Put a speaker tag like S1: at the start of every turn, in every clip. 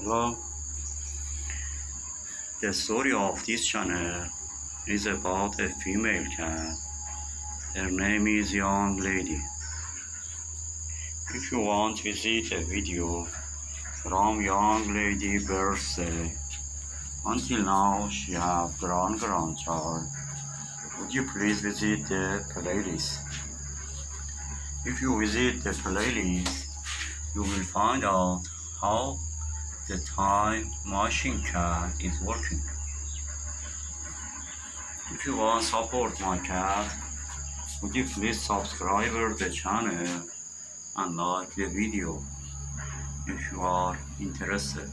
S1: Hello. The story of this channel is about a female cat. Her name is Young Lady. If you want to see the video from Young Lady birthday, until now she have grown grandchild, would you please visit the playlist? If you visit the playlist, you will find out how the time machine cat is working. If you want support my cat, would you please subscribe the channel and like the video if you are interested.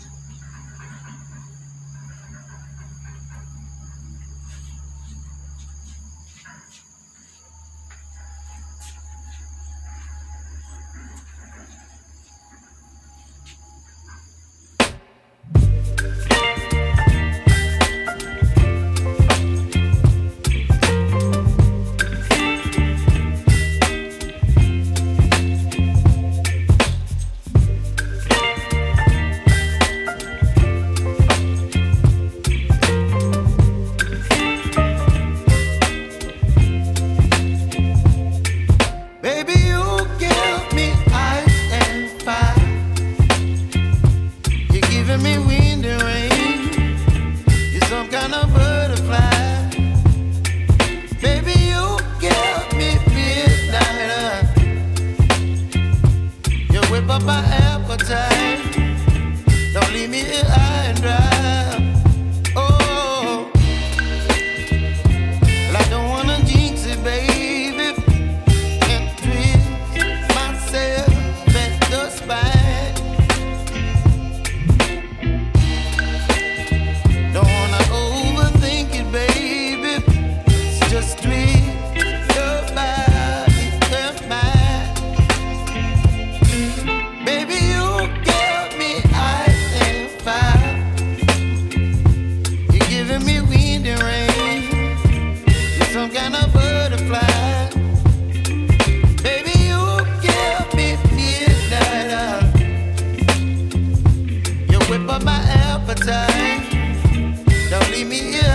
S2: carry me
S1: in.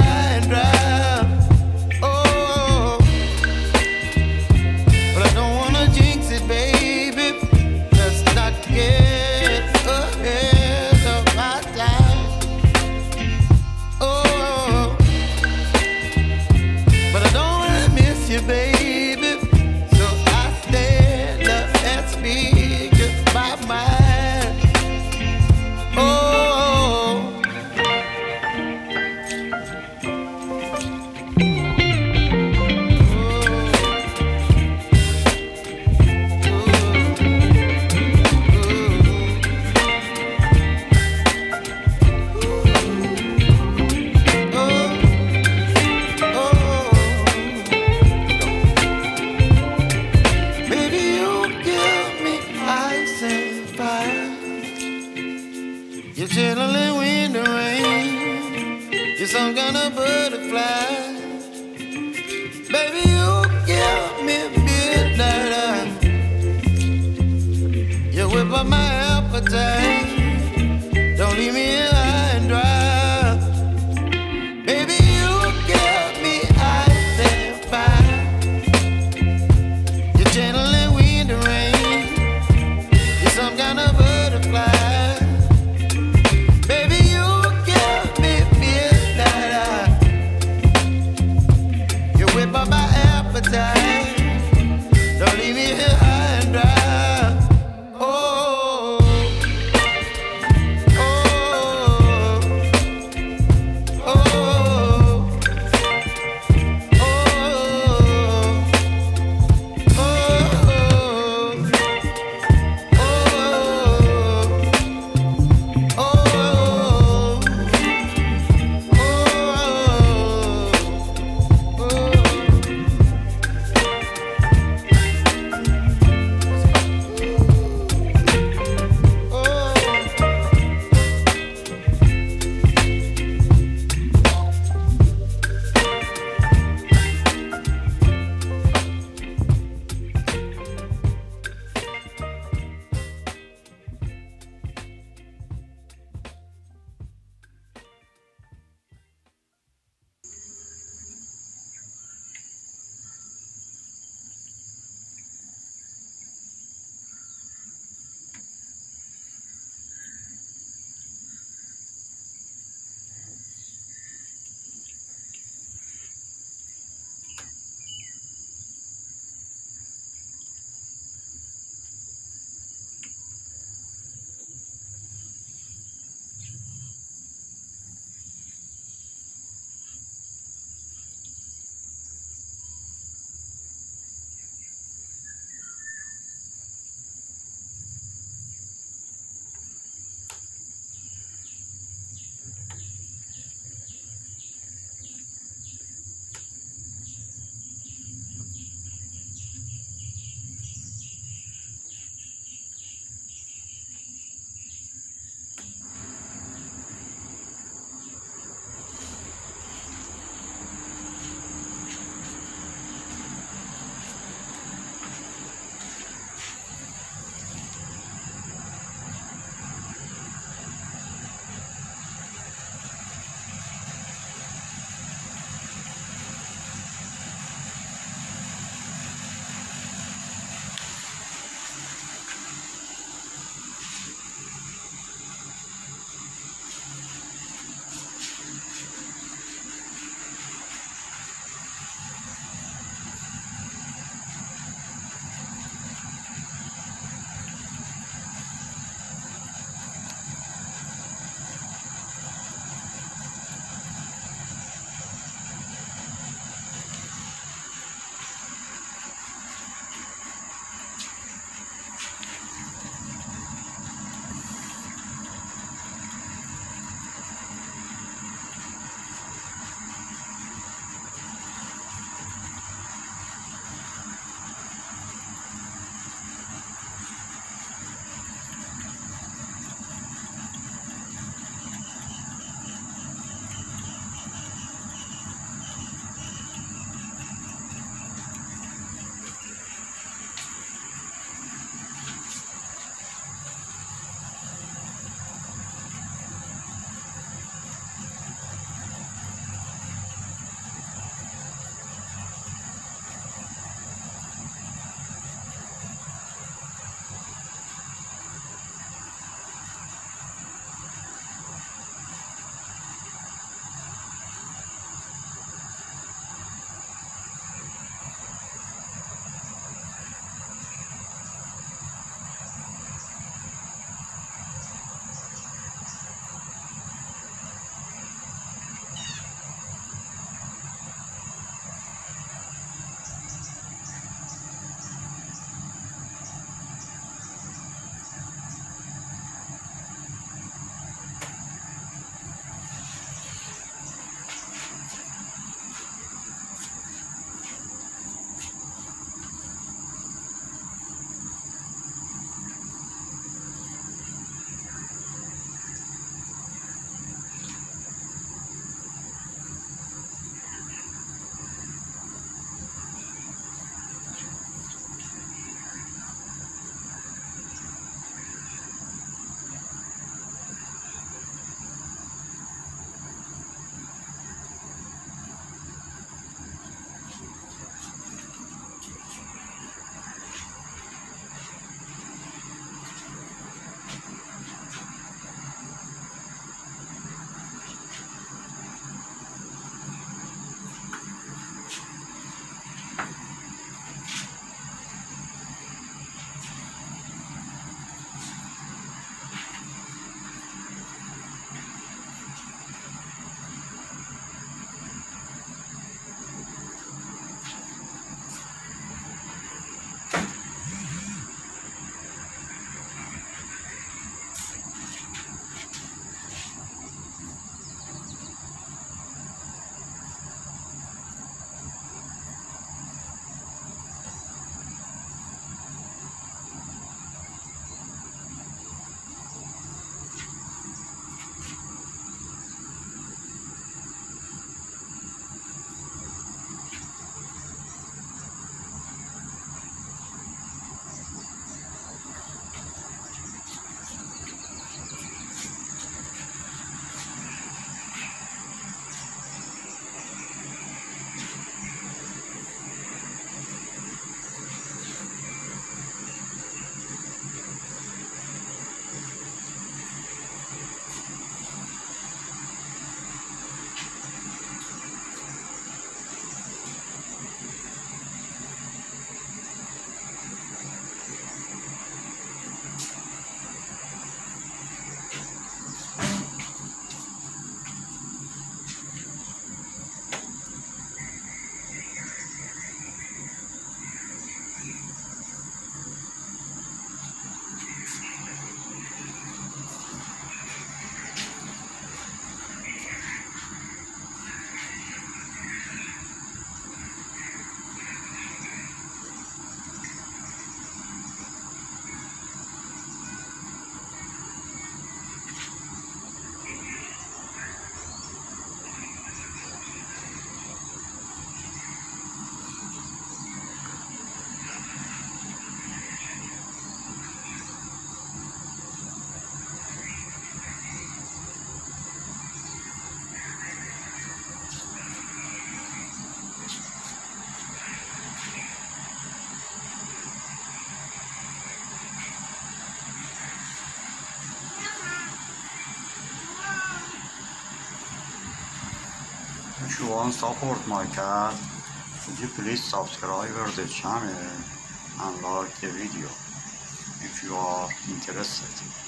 S1: You want support my cat, would you please subscribe the channel and like the video if you are interested.